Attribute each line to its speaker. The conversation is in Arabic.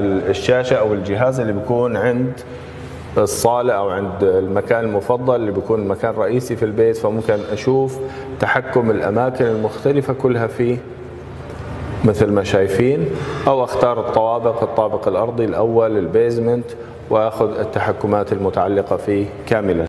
Speaker 1: الشاشة أو الجهاز اللي بيكون عند الصالة أو عند المكان المفضل اللي بيكون مكان رئيسي في البيت. فممكن أشوف تحكم الأماكن المختلفة كلها فيه مثل ما شايفين أو أختار الطوابق الطابق الأرضي الأول البيزمنت وأخذ التحكمات المتعلقة فيه كامله